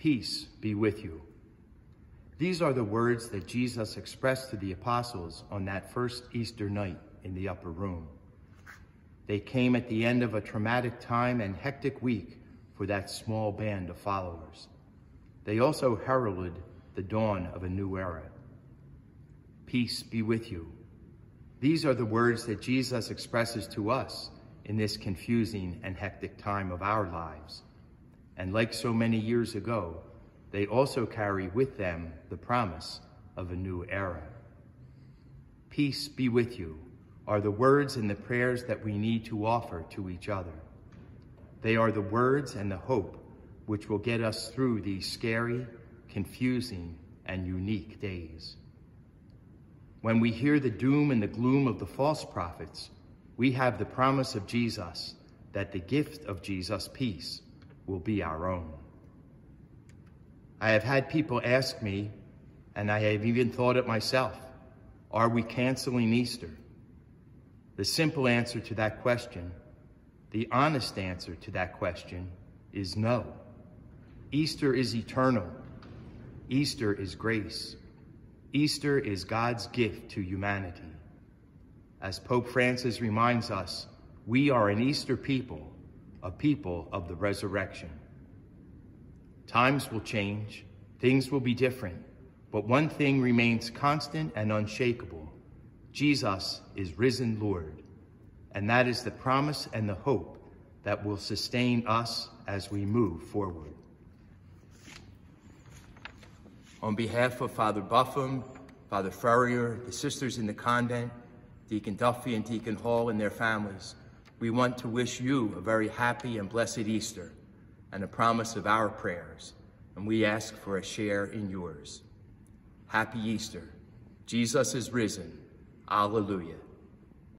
Peace be with you. These are the words that Jesus expressed to the apostles on that first Easter night in the upper room. They came at the end of a traumatic time and hectic week for that small band of followers. They also heralded the dawn of a new era. Peace be with you. These are the words that Jesus expresses to us in this confusing and hectic time of our lives. And like so many years ago, they also carry with them the promise of a new era. Peace be with you are the words and the prayers that we need to offer to each other. They are the words and the hope which will get us through these scary, confusing, and unique days. When we hear the doom and the gloom of the false prophets, we have the promise of Jesus that the gift of Jesus, peace, will be our own. I have had people ask me, and I have even thought it myself, are we canceling Easter? The simple answer to that question, the honest answer to that question, is no. Easter is eternal. Easter is grace. Easter is God's gift to humanity. As Pope Francis reminds us, we are an Easter people, a people of the resurrection. Times will change, things will be different, but one thing remains constant and unshakable. Jesus is risen Lord, and that is the promise and the hope that will sustain us as we move forward. On behalf of Father Buffum, Father Furrier, the sisters in the convent, Deacon Duffy and Deacon Hall and their families, we want to wish you a very happy and blessed Easter and a promise of our prayers, and we ask for a share in yours. Happy Easter. Jesus is risen. Alleluia.